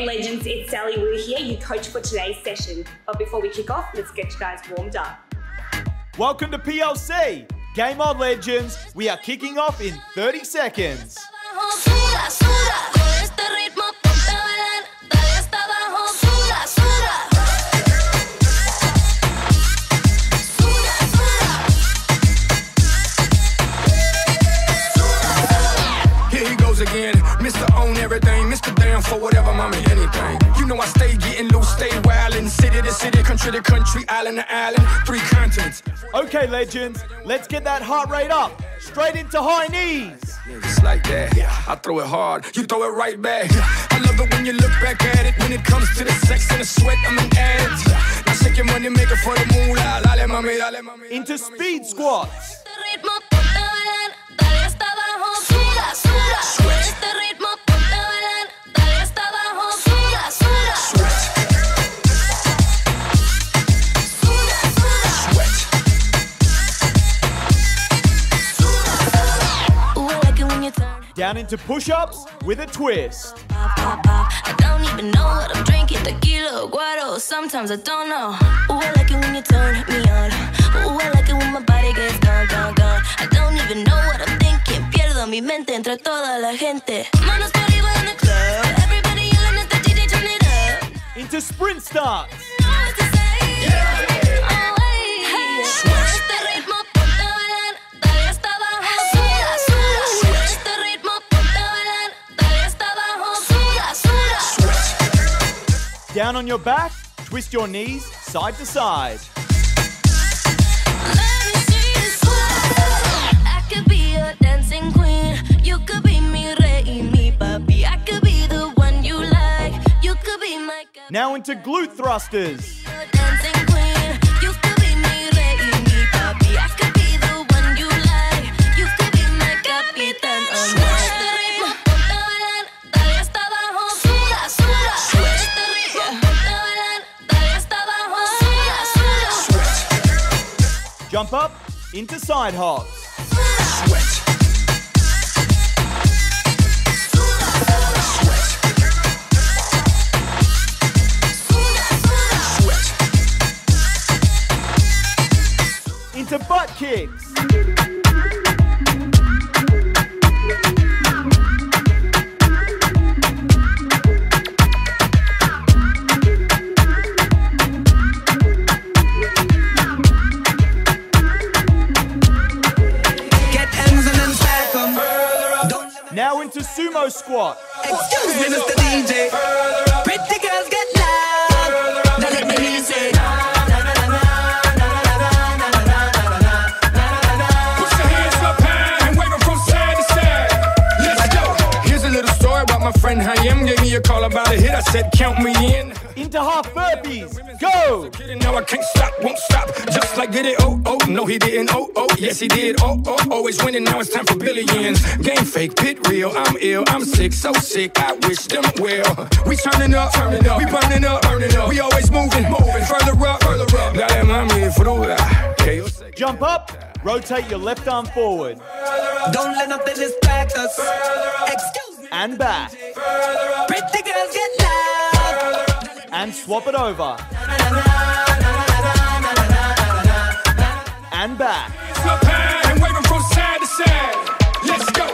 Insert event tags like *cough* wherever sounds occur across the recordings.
Hey legends, it's Sally Wu here, your coach for today's session. But before we kick off, let's get you guys warmed up. Welcome to PLC, Game On Legends. We are kicking off in 30 seconds. For whatever, mommy, anything. You know I stay getting loose, stay wild wildin'. City to city, country to country, island to island, three continents. Okay, legends, let's get that heart rate up. Straight into high knees. Just like that. I throw it hard, you throw it right back. I love it when you look back at it. When it comes to the sex and the sweat, I'm an addict. Now shake your money, make it for the moolah. Dale, mami, dale, mami. Into speed squats. Down into push ups with a twist. I don't even know what I'm drinking, tequila or. Sometimes I don't know. Ooh, I like it when you turn me on. Ooh, I like it when my body gets gone, gone, gone. I don't even know what I'm thinking. Pierdo mi mente entre toda la gente. Manos arriba in the club. Everybody yelling at the DJ, turn it up. Into sprint starts. Know Down on your back, twist your knees side to side. Let me see you sway. I Jump up into side hops. Sweat. Into butt kicks. Now into sumo squat. excuse me, Mr. DJ. Pretty girls get loud. Now let me hear you say. Put your hands up high and wave 'em from side to side. Let's go. Here's a little story about my friend Hayem. Gave me a call about a hit. I said, count me in. Into half burpees. Go! Kidding, now I can't stop, won't stop. Just like did it, oh, oh. No, he didn't, oh, oh. Yes, he did, oh, oh. Always winning, now it's time for billions. Game fake, pit real. I'm ill, I'm sick, so sick. I wish them well. We turning up, turning up. We burning up, burning up. We always moving, moving. Further up, further up. Dale, mami, fruta. Que yo sé que- Jump up, rotate your left arm forward Don't let nothing distract us. Excuse me. and back. Pretty girls get loud. And swap it over. And back. Up high and wave 'em from side to side. Let's go.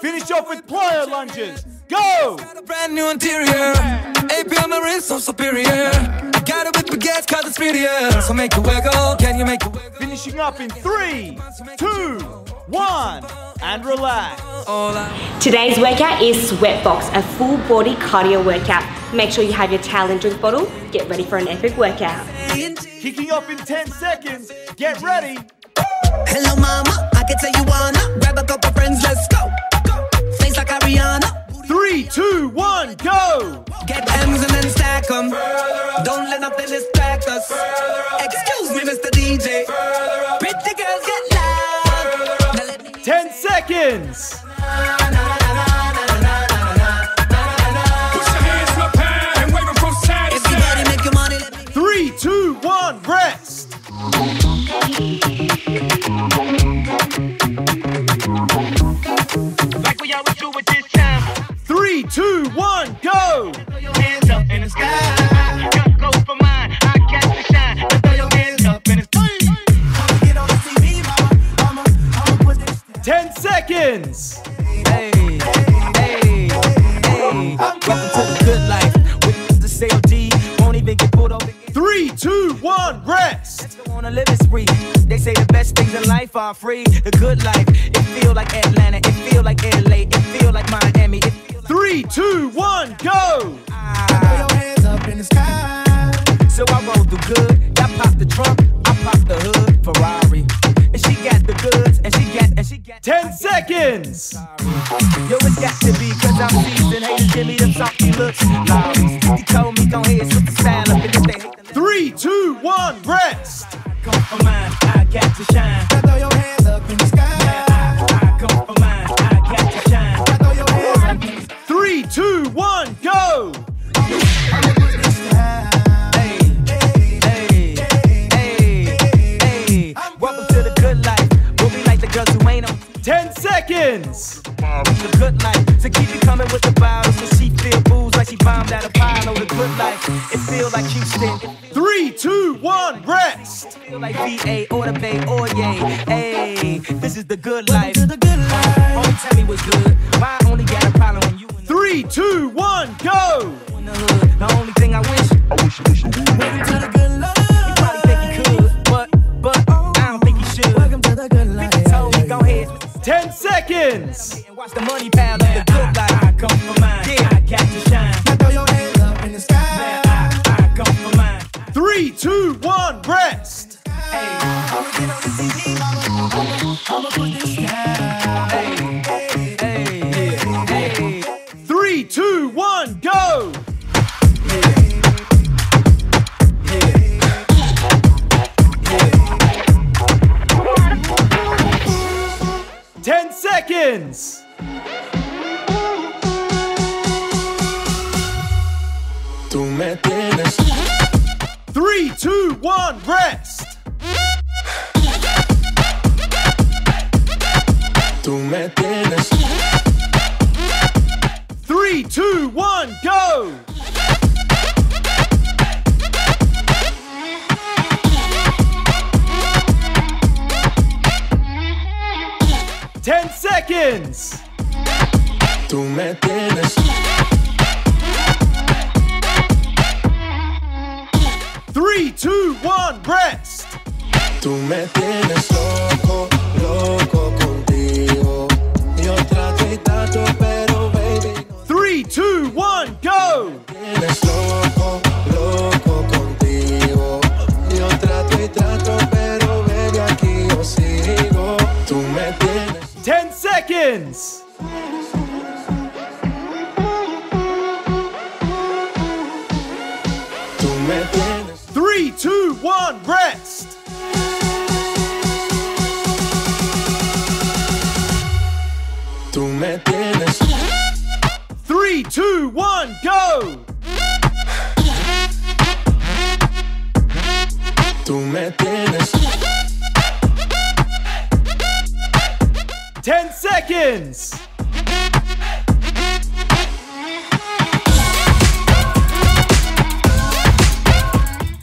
Finish off with plyo lunges. Go! Got a brand new interior. AP on my wrist, so superior. Got it with baguettes, cause it's prettier. So make it wiggle. Can you make it wiggle? Finishing up in three, two, one, and relax. Today's workout is Sweatbox, a full body cardio workout. Make sure you have your towel and drink bottle. Get ready for an epic workout. Kicking off in 10 seconds. Get ready. Hello, mama. I can tell you wanna grab a couple friends. Let's go. Face like Ariana. Three, two, one, go! Get M's and then stack 'em. Don't let nothing distract us. Excuse me, Mr. DJ. Pretty girls get 10 seconds. Put your hands up high and wave 'em from side to Everybody side. make your money. Let me Three, two, one, rest. Like we always do it this time. Three, two, one, go! Seconds. Hey, hey, hey. Welcome to the good life. With the CLD, won't even get pulled over. Three, two, one, rest. On a living spree. They say the best things in life are free. The good life. It feel like Atlanta. It feel like LA. It feel like Miami. It feel like Three, two, one, go. your hands up in the sky. So I roll through good. I pop the trunk. I pop the hood. Ferrari. And she got the goods. And she got. And she got. Ten seconds. Yo, it's got to be cause I'm seasoned. Haters give me them salty looks. Lawry's. He told me, go ahead, switch the style up. And if they hate the Three, two, one, rest. come for mine, I got to shine. Good life. So keep it coming with the bottles. So she feel booze like she bombed out a pile. Oh, the good life. It feel like Houston. It Three, two, one, rest. feel like VA or the Bay or yay. Hey, this is the good life. the good life. Only tell me what's good. Why I only got a problem when you in the, Three, two, one, go. in the hood? The only thing I wish. I wish you wish you would. Welcome to the good life. You probably think you could, but but I don't think you should. Welcome to the good life. Told me go ahead. Ten seconds. Watch the money pile of the good life. I come for mine. Yeah, I got to shine. throw your hands up in the sky. I, I come for mine. Three, two, one, rest. Hey, I'ma get on the CD, mama. I'ma, I'ma put this down. Hey, hey, hey. Three, two, one, go. Ten seconds. One, rest. tú me tienes, Three, two, one, go. Ten seconds. tú me tienes, tú me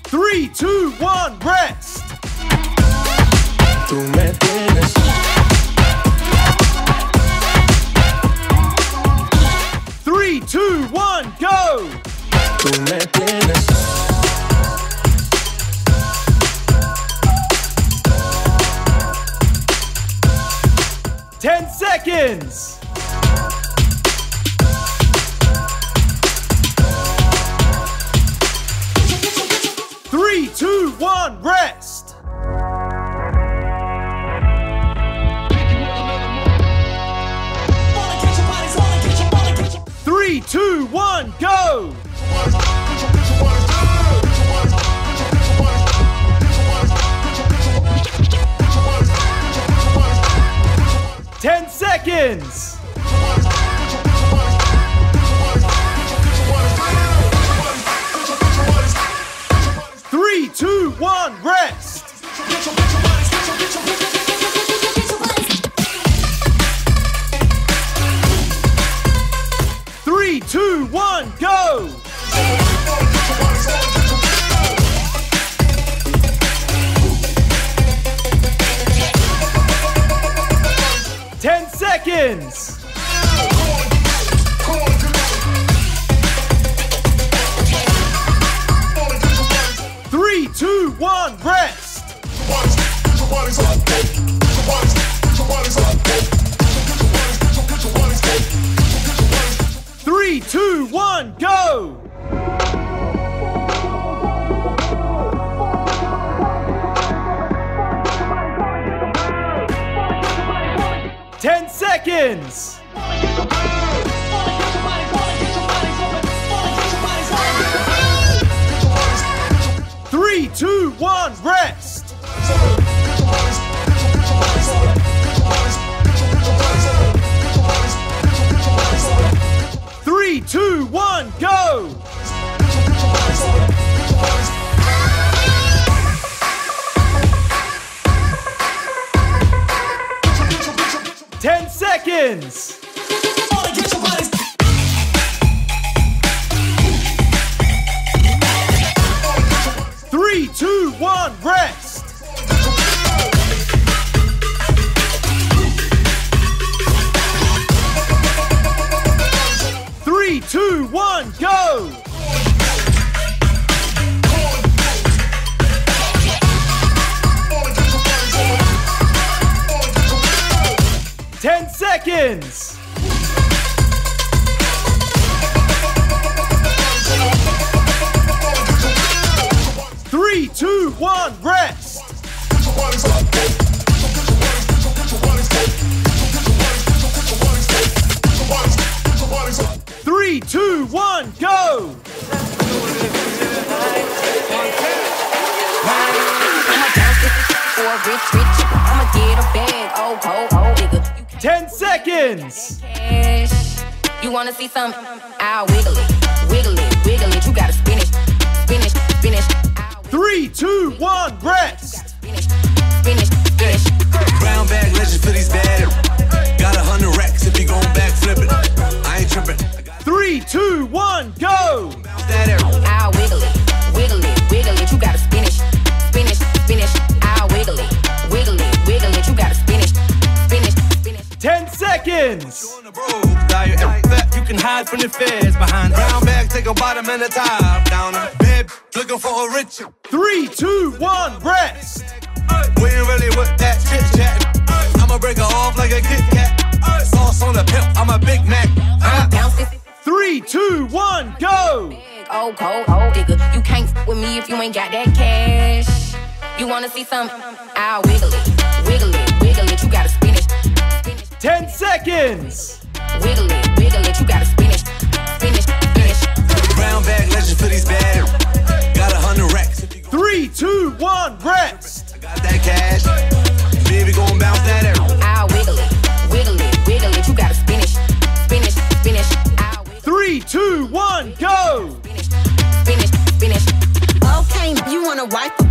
Three, two, one, rest. Seconds. Ten seconds. Three, two, one, rest. Three, two, one, go. Seconds. cash. You wanna see something? I'll wiggle it, wiggle it, wiggle it. You gotta spin it, spin it, spin it. Three, two, one, rest. spin it, spin it, spin it. Brown bag legend for these bad. Got a hundred racks if you gon' back flip it. I ain't tripping. Three, two, one, go. Seconds. On the road, diet ain't fat. You can hide from the feds behind brown bag. Take a bottom and a top down. a Bed looking for a rich. Three, two, one, rest. We ain't really with that chit chat. I'ma break her off like a Kit Kat. Sauce on the pimp. I'm a Big Mac. I'ma Uh. Three, two, one, go. big, Oh, cold, cold nigga. You can't f with me if you ain't got that cash. You wanna see something? I'll wiggle it, wiggle it, 10 seconds. Wiggle it, wiggle it, you gotta spin it, finish. it, spin. Round bag legend for these bad. Got a hundred racks. Three, two, one, rest. I got that cash. Baby, gon' bounce that air. I'll wiggle it, wiggle it, wiggle it, you gotta spin it, finish. it. Three, two, one, go. Finish, finish, finish. Okay, you wanna wipe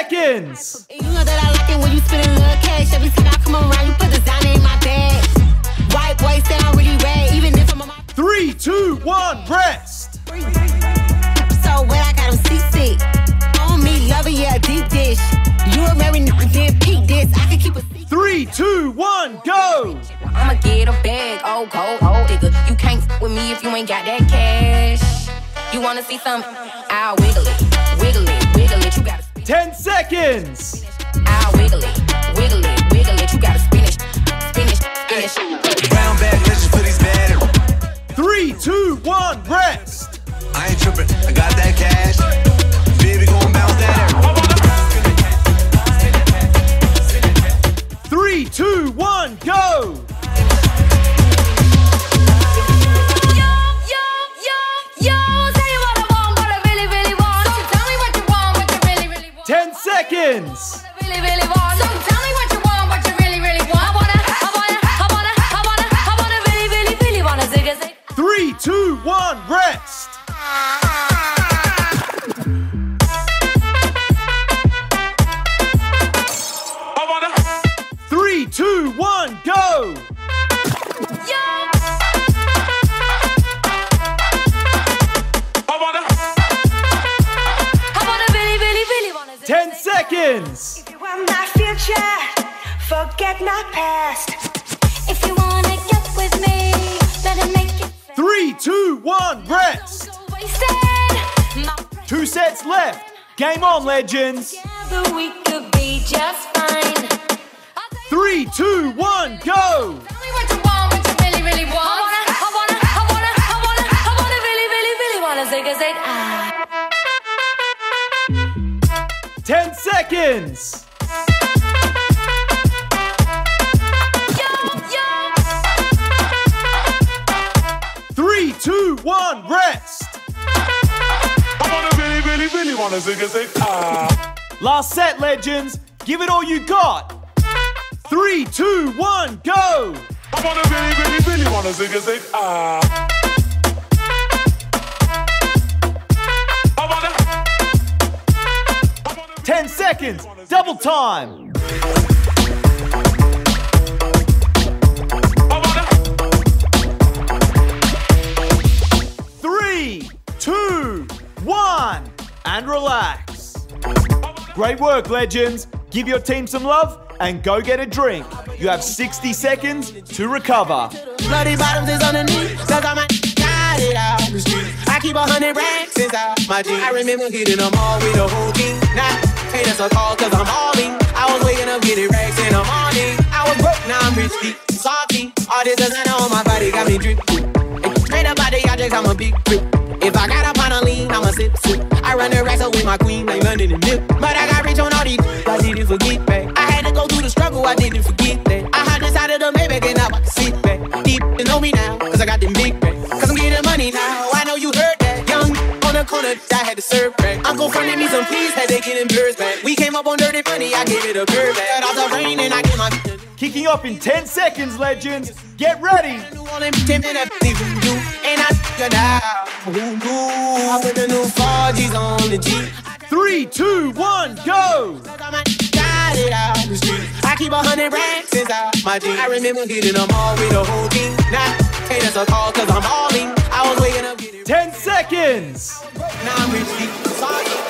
seconds. You know that I like it when you spend a little cash. Every time I come around, you put designer in my bag. White boy I'm really red, even if I'm on my Three, two, one, rest. so wet, I got him seasick. On me, loving yeah, deep dish. You a married nigga, then peak this. I can keep a secret. Three, two, one, go. I'ma get a bag, oh, cold, cold nigga. You can't f with me if you ain't got that cash. You wanna see something? I'll wiggle it, wiggle it, wiggle it. You gotta spin Ten seconds. Ah, it. I'll wiggle it, wiggle it, wiggle it. You gotta spin it, spin it, spin it. Brown bag legend for these bad. Three, two, one, rest. I ain't tripping. I got that cash. Baby, gon' bounce that. Three, two, one, go. Three, two, one, rest. Two sets left. Game on, legends. together we could be just fine. Three, two, one, go. Ten me two, one, rest. I wanna really, really, really wanna zig a zig. Ah. Last set, legends. Give it all you got. Three, two, one, go. I wanna really, really, really wanna zig a zig. Ah. Wanna. Wanna Ten seconds. Double time. And relax. Great work, legends. Give your team some love and go get a drink. You have 60 seconds to recover. Bloody bottoms is underneath, cause I'm a got it out. I keep a hundred racks inside my jeans. I remember hitting them all with the whole team. Now, hey, that's a call cause I'm all in. I was waking up getting racks in the morning. I was broke, now I'm rich, deep, salty. All this designer on my body got me dripping. Straight up out the objects, I'm a big trip. If I got up on a lean, I'm a sip, sip. I run the racks up with my queen, like London and Nip. But I got rich on all these, I didn't forget back. I had to go through the struggle, I didn't forget that. I had inside of the Maybach and now I can sit back. Deep to know me now, cause I got them big racks. Cause I'm getting money now, I know you heard that. Young on the corner, I had to serve crack. Uncle fronted me some peas, had to get them birds back. We came up on dirty money, I gave it a bird back. Cut off the rain and I get my Kicking off in 10 seconds, legends. Get ready. New Orleans came in that big voodoo, and I took now. Boom, boom. I put the new 4Gs on the G. Three, two, one, go. A. I keep a hundred racks inside my jeans. I remember hitting them all with the whole team. Now, hey, that's a call, cause I'm all in. I was waking up 10 seconds. now I'm rich deep.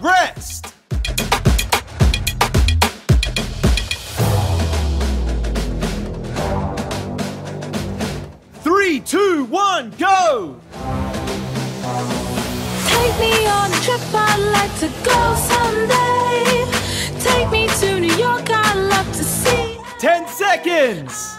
rest. Three, two, one, go. Take me on a trip, I'd like to go someday. Take me to New York, I'd love to see. 10 seconds.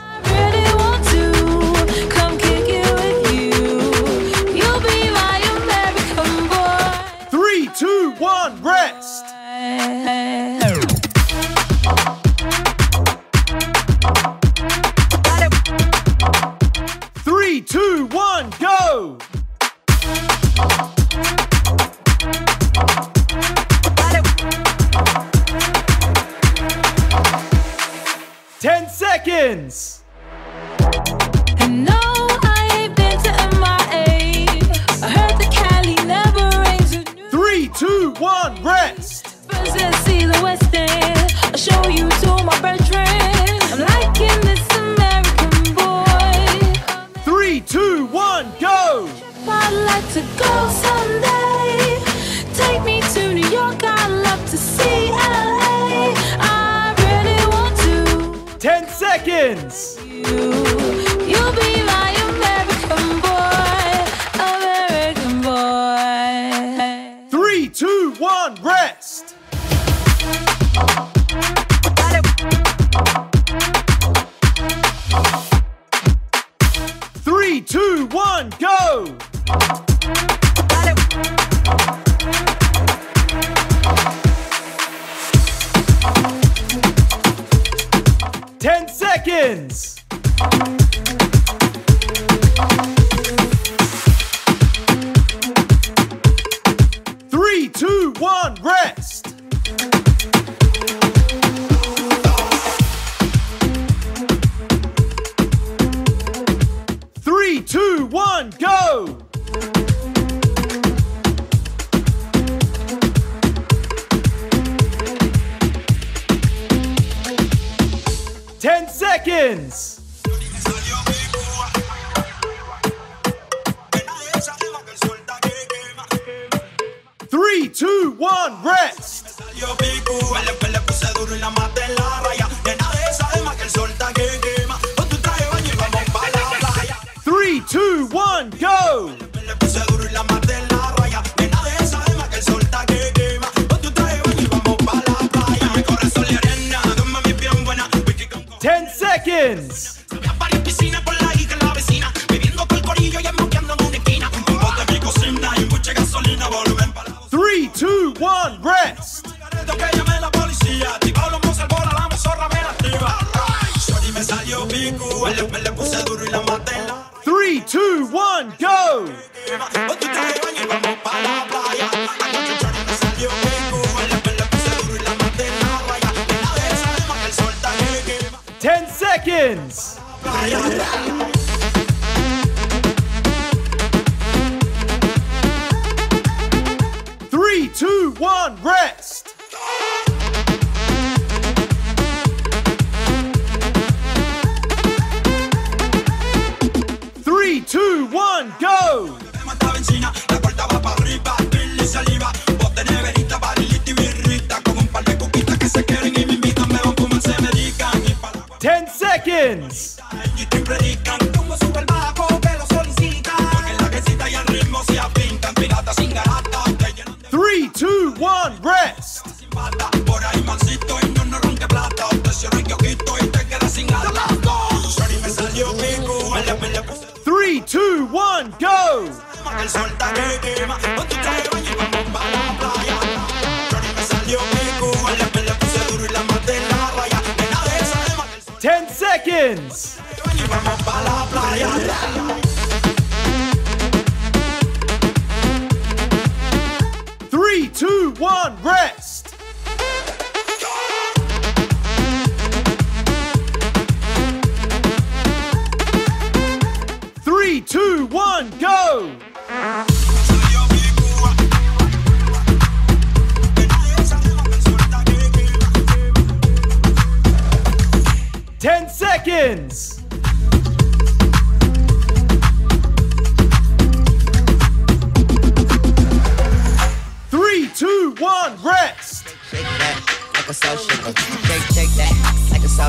Three, two, one, go! Ten seconds! Rest. Three, two, one, go! Ten seconds!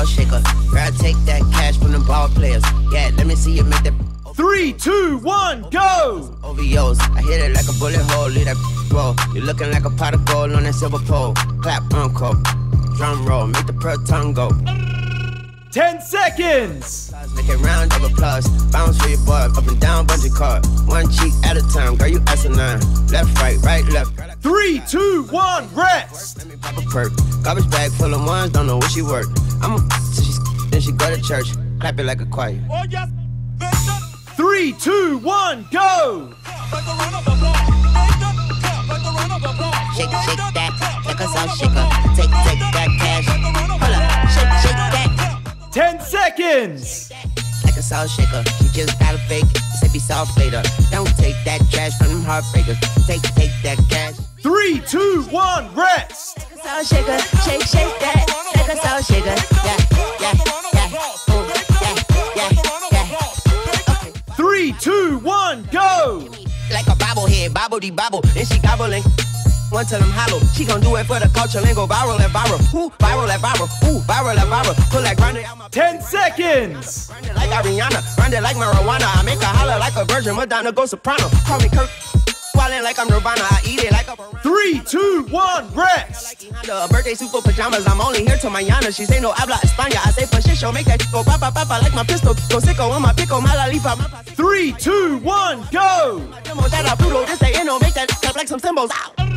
shaker. Grab take that cash from the ball players. Yeah, let me see you make that. Three, two, one, go! OVOs, I hit it like a bullet hole, leave that *laughs* ball. You're looking like a pot of gold on that silver pole. Clap, uncle. Drum roll, make the pro tongue go. 10 seconds. Make a round of applause. Bounce for your boy. Up and down, bungee cord. One cheek at a time. Girl, you asinine. Left, right, right, left. Three, two, one, rest. Let me pop a perk. Garbage bag full of ones. Don't know what she worked. I'm a so she's, then she go to church. Clap it like a choir. Three, two, one, go! Shake, shake that. Take, take that cash. Hold up, shake, shake that. Ten seconds. Like a shaker, she just got a fake they be soft later. Don't take that trash from them heartbreakers. Take, take that cash. Three, two, one, rest. Shake shaker, shake, shake that. Shake a soul shaker, yeah, yeah, yeah. Yeah, yeah. Three, two, one, go! Like a bobblehead, bobble de bobble, and she gobbling one till I'm hollow. She gon' do it for the culture and go viral and viral. Ooh, viral and viral. Ooh, viral and viral. Pull that grinder out my Ten seconds. Grind like Ariana. Grind it like marijuana. I make a holler like a virgin. Madonna go soprano. Call me Kirk. Wildin' like I'm Nirvana. I eat it like a piranha. Three, two, one, rest. A birthday suit for pajamas. I'm only here till mañana. She say no habla España. I say for shit, show. make that go pop, pop, pop. I like my pistol. Go sicko on my pickle, my lollipop. Three, two, one, go. My demo that I Pluto. This ain't no make that clap like some symbols. Ow.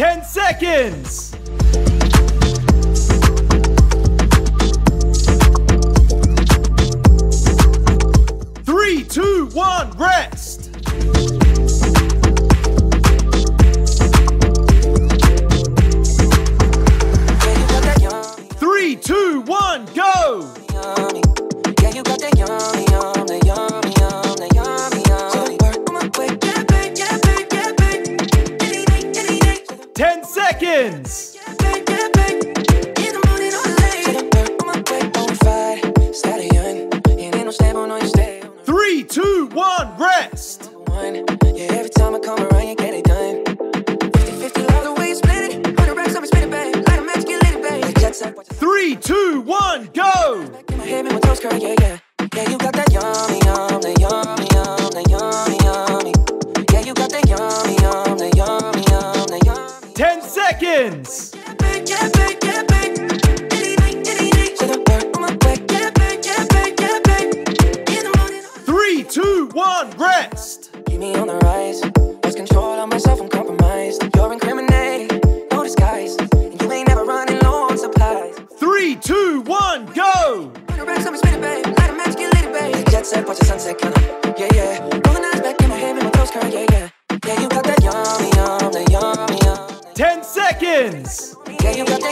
Ten seconds.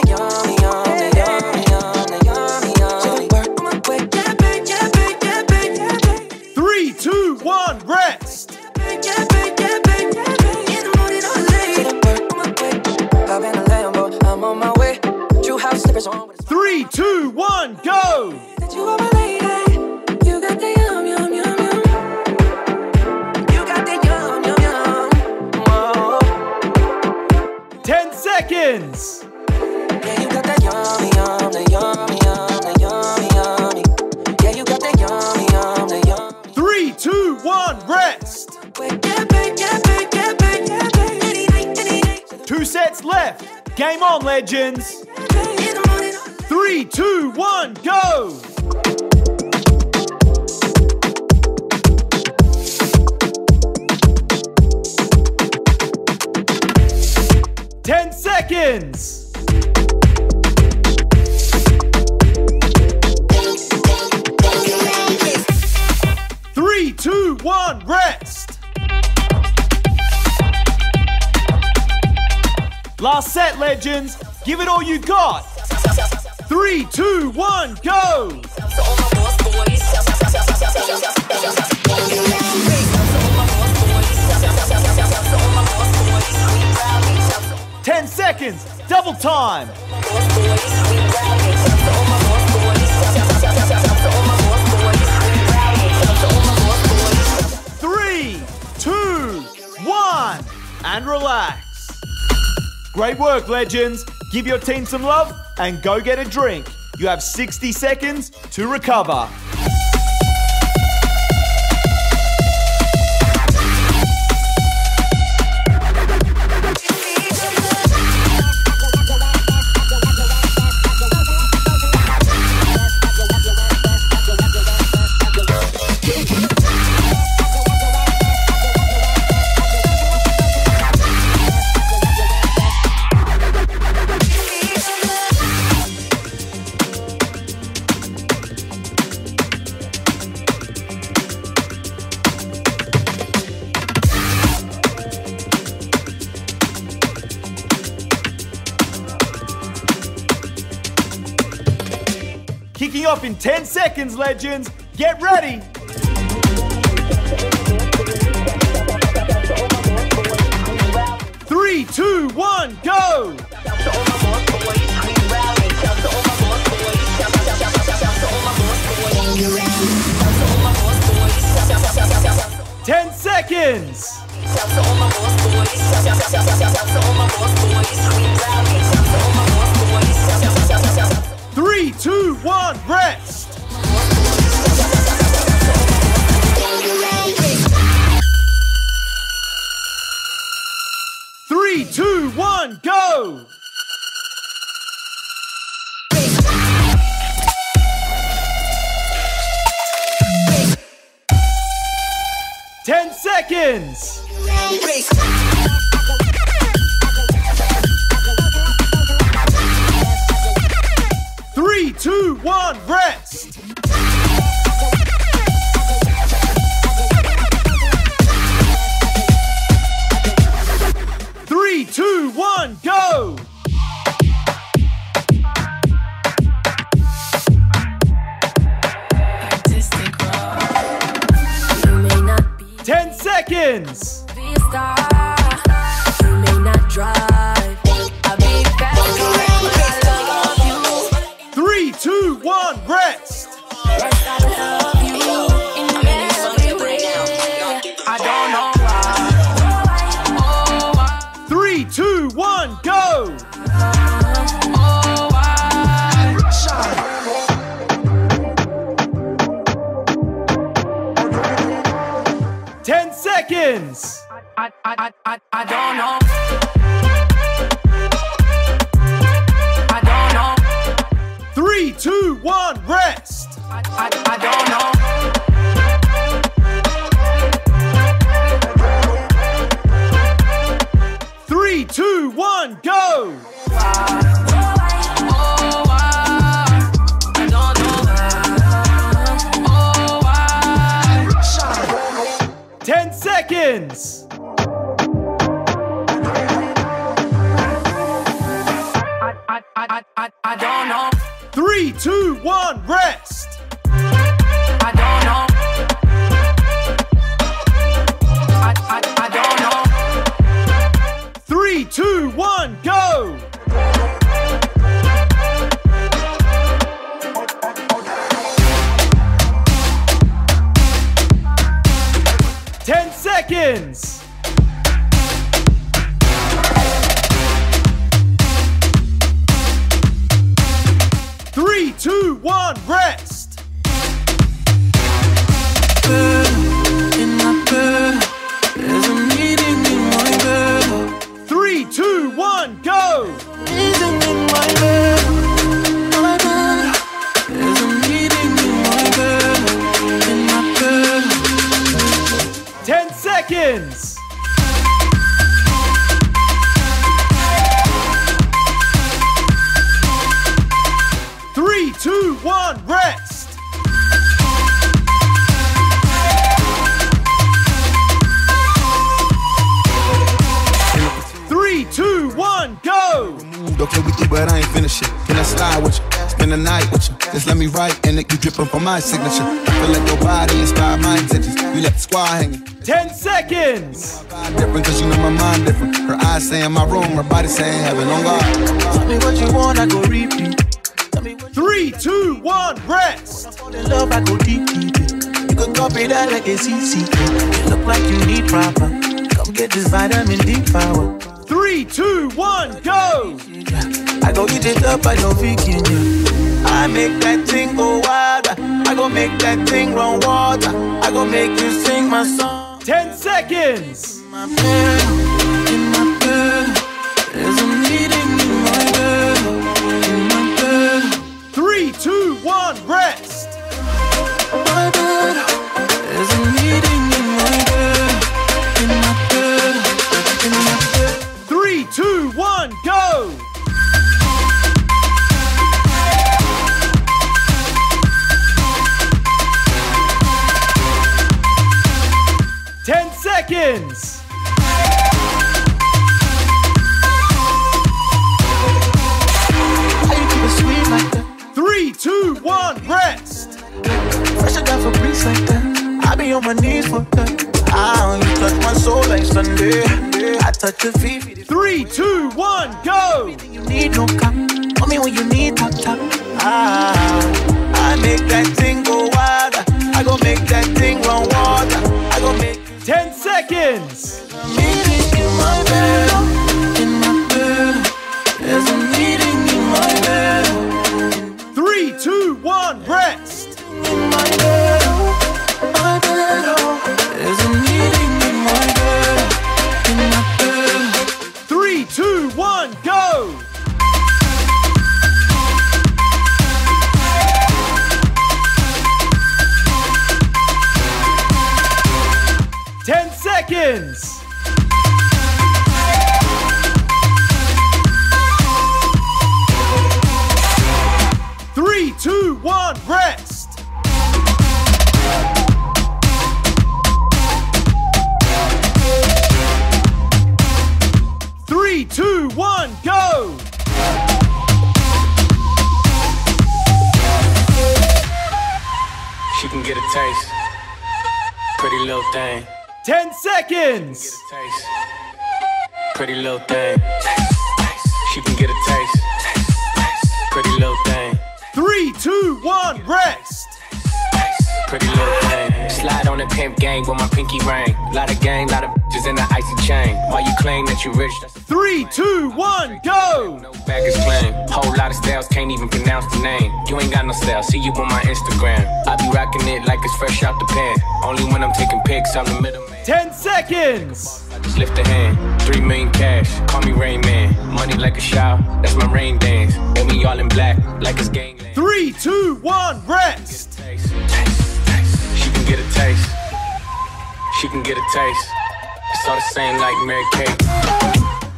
Yeah, legends. One, go. Ten seconds. Double time. Three, two, one, and relax. Great work, legends. Give your team some love and go get a drink. You have 60 seconds to recover. 10 seconds, legends. Get ready. Three, two, one, go! Ten seconds! Three, two, one, rest! Go! Ten seconds! Three, two, one, rest! Two, one, go! Ten seconds! 10 seconds. I, I, I, I don't know. Three, two, one, rest. I, I don't know. go! I, don't know. Three, two, one, rest! Seconds! Me write, and it you dripping from my signature. Feel like your body inspired my intentions. You left the squad hanging. Ten seconds! Different, cause you know my mind different. Her eyes say in my room, her body saying heaven on God. Tell me what you want, I go repeat. Three, two, one, rest! For the love, I go deep, deep. You could copy that like a CC. You look like you need proper. Come get this vitamin D power. Three, two, one, go! I go eat it up, I don't vegan, yeah. I make that thing go wild. I go make that thing run water. I go make you sing my song. Ten seconds! In My bed, in my bed. There's a meeting in my bed. In my bed. Three, two, one, rest! Seconds! How you keep it sweet like that? Three, two, one, rest. Fresh I got for breeze like that. I be on my knees for that. Ah, you touch my soul like Sunday. I touch your feet. Three, two, one, go. You need no cup. Call me when you need top top. Ah, I make that thing go wild. I go make that thing run water. I go make Ten seconds. Can get a taste. Pretty little thing. Ten seconds. Taste. Pretty little thing. She can get a taste. Pretty little thing. Three, two, one, rest. Pretty little thing. Slide on the pimp gang with my pinky ring. Lot of gang, lot of bitches in the icy chain. While you claim that you rich, Three, two, one, go. bag is claim. Whole lot of styles, can't even pronounce the name. You ain't got no style, see you on my Instagram. I be rocking it like it's fresh out the pan. Only when I'm taking pics, I'm the middleman. Ten seconds. Just lift a hand, three million cash. Call me Rain Man. Money like a shower, that's my rain dance. And we all in black, like it's gangland. Three, two, one, rest. She can get a taste. She can get a taste. It's all the same like Mary Kate.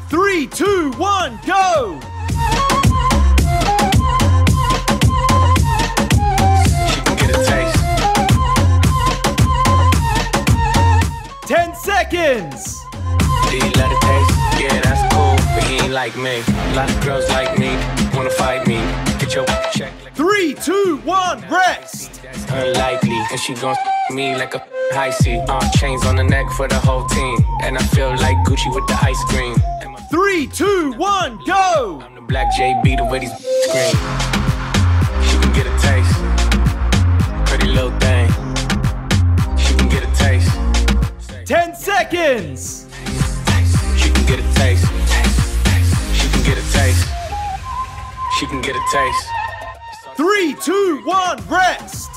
Three, two, one, go. She can get a taste. Ten seconds. Do you let it taste? Yeah, that's cool, but he ain't like me. A lot of girls like me wanna fight me. Get your check like Three, two, one, rest. unlikely, and she gon' me like a high C. Uh, chains on the neck for the whole team, and I feel like Gucci with the ice cream. Three, two, one, go. the black JB the way these scream. She can get a taste. Pretty little thing. She can get a taste. Ten seconds. She can get a taste. She can get a taste. Three, two, one, rest.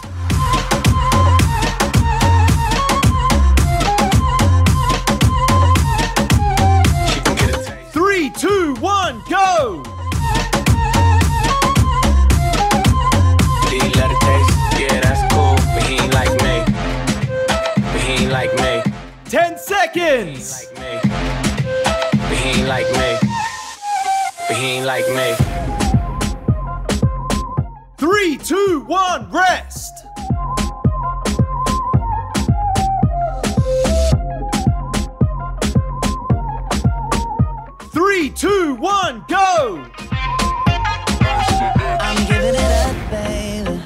She can get a taste. Three, two, one, go. Did he let it taste? Yeah, that's cool, but he ain't like me. But he ain't like me. Ten seconds. But he ain't like me. But he ain't like me. Three, two, one, rest. Three, two, one, go. I'm giving it up, baby.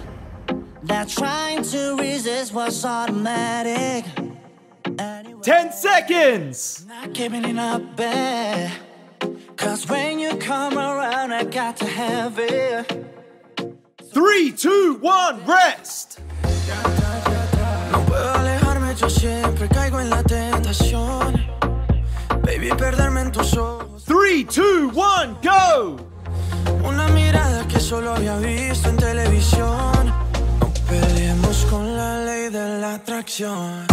Not trying to resist what's automatic. Ten seconds. Not giving it up, babe. Cause when you come around, I got to have it. Three, two, one, rest. No puedo alejarme, yo siempre caigo en la tentación. Baby, perderme en tus ojos. Three, two, one, go. Una mirada que solo había visto en televisión. No peleemos con la ley de la atracción.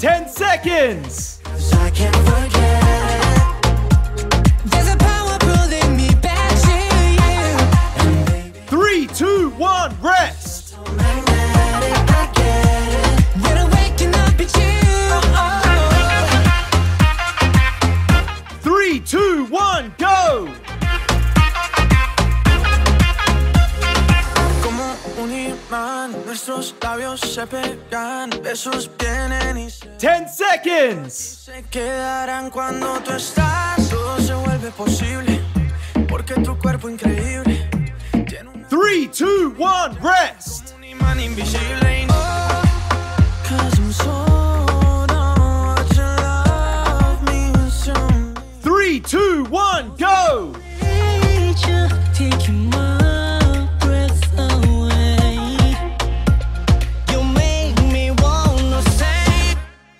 Ten seconds. Cause I can't forget nuestros labios se pegan, besos vienen y se, Ten seconds. se quedarán cuando tú estás. Todo se vuelve posible, porque tu cuerpo increíble tiene un Three, two, one, rest. Three, two, one, go.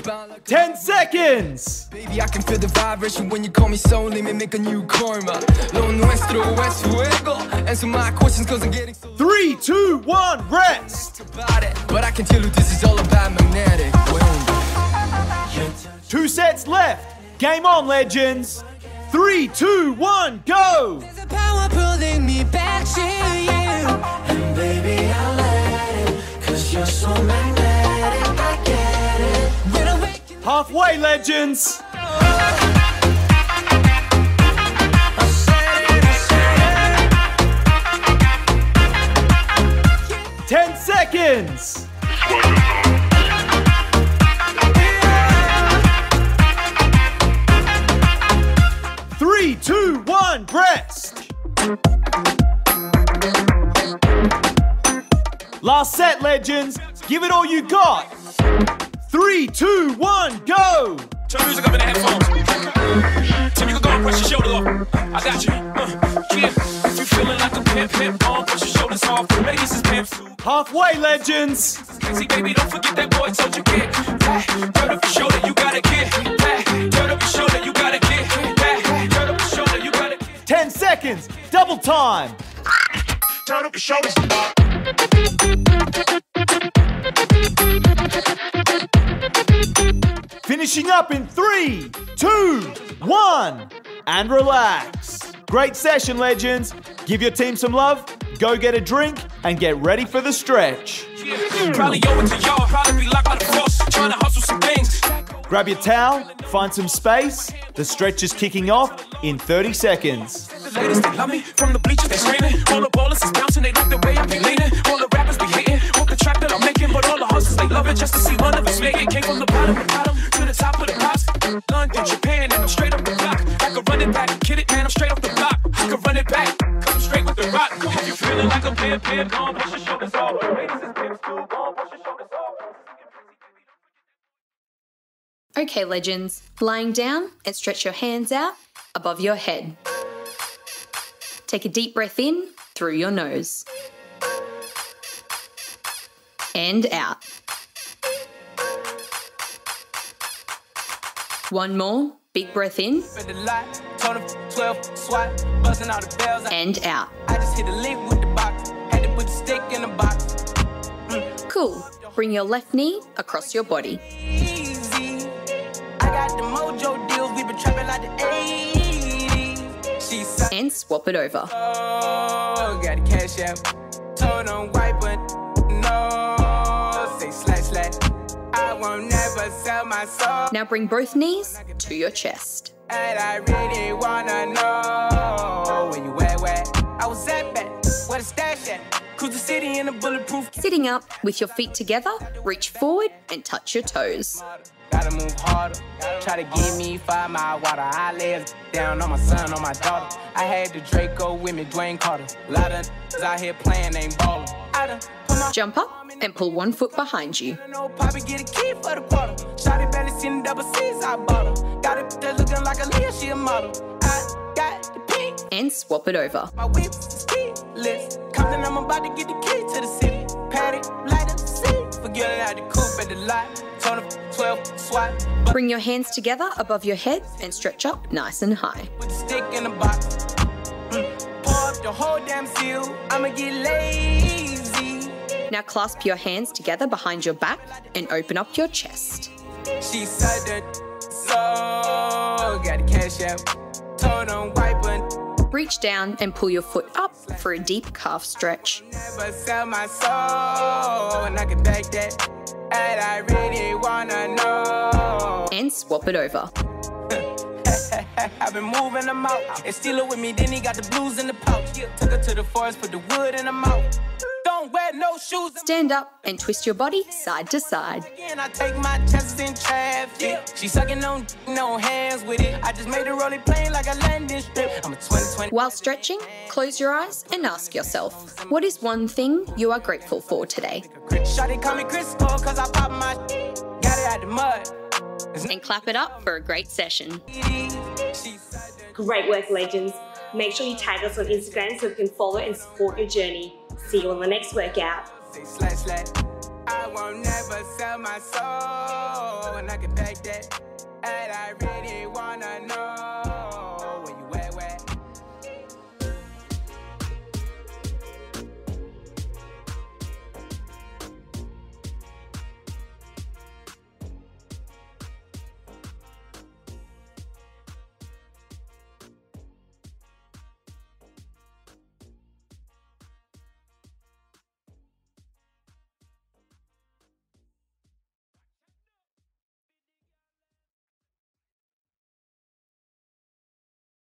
10 seconds! Baby, I can feel the vibration when you call me So Let me make a new karma. Lo nuestro es fuego. Answer my questions cause I'm getting so. 3, 2, 1, rest! But I can tell you this is all about magnetic wind. Two sets left. Game on, legends. Three, two, one, go! Baby, so magnetic. Halfway, legends. Ten seconds. Three, two, one, rest. Last set, legends. Give it all you got. Three, two, one, go. Turn music up in the headphones. Tim, you can go and brush your shoulder off. I got you. Uh, yeah. If you feeling like a pimp, pimp, on, push your shoulders off. Ladies is pimps. Halfway, legends. See, baby, don't forget that boy told you get back. Turn up your shoulder, you gotta get back. Turn up your shoulder, you gotta get back. Turn up your shoulder, you gotta get Ten seconds. Double time. Turn up your shoulders. Finishing up in three, two, one, and relax. Great session, legends. Give your team some love, go get a drink, and get ready for the stretch. Probably owe it to y'all. Probably be locked by the force. Trying to hustle some things. Grab your towel, find some space. The stretch is kicking off in 30 seconds. The ladies, they love me. From the bleachers, they screaming. All the ballers is bouncing. They like the way I be leaning. All the rappers be hating. With the track that I'm making. But all the they love it just to see one of us make it. Came from the bottom, bottom to the top of the pops. London, Japan, and I'm straight up the block. I can run it back. Kid it, man, I'm straight off the block. I can run it back. I'm straight with the rock. If you feeling like a pimp, pimp, push your shoulders off. Okay, legends, lying down and stretch your hands out above your head. Take a deep breath in through your nose and out. To more, big breath in the box. Cool. Bring your left knee across your body. Easy. I got the mojo deals, we been trapping like the 80s. She and swap it over. Won't never sell my soul. Now bring both knees to your chest. And I really wanna know where you at, where I was at back, where the stash at. Cruise the city in a bulletproof. Sitting up with your feet together, reach forward and touch your toes. Gotta move harder. Try to give me five mile water. I lay down on my son, on my daughter. I had the Draco with me, Dwayne Carter. lot of out here playing, ain't ballin'. I done put my Jump up and pull one foot behind you. no poppy, get a key for the quarter. Shotty barely seen the double C's, I bought her. Got it there looking like a Leah, she a model. I got the pink. And swap it over. My whip is keyless. Compton, I'm about to get the key to the city. Patty, light the seat. Forget out the coupe at the lot. Told him 12 swat. Bring your hands together above your head and stretch up nice and high. Put the stick in the box. Mm. Up the whole damn seal. I'ma get lazy. Now clasp your hands together behind your back and open up your chest. She said that so got the cash out. Told him white, but Reach down and pull your foot up for a deep calf stretch. Never sell my soul, and I can take that. And I really wanna know. And swap it over. *laughs* I've been moving them out. And steal it with me, then he got the blues in the pouch. Took her to the forest, put the wood in her mouth. Don't no shoes. Stand up and twist your body side to side. Again, I take my chances in traffic. She sucking on no hands with it. I just made her roll it plain like a landing strip. I'm a 2020. While stretching, close your eyes and ask yourself, what is one thing you are grateful for today? Shawty call me Crisco, cause I pop my got it out the mud. And clap it up for a great session. Great work, legends. Make sure you tag us on Instagram so we can follow and support your journey. See you on the next workout. I won't never sell my soul, and I can that. And I really wanna know where you at, where.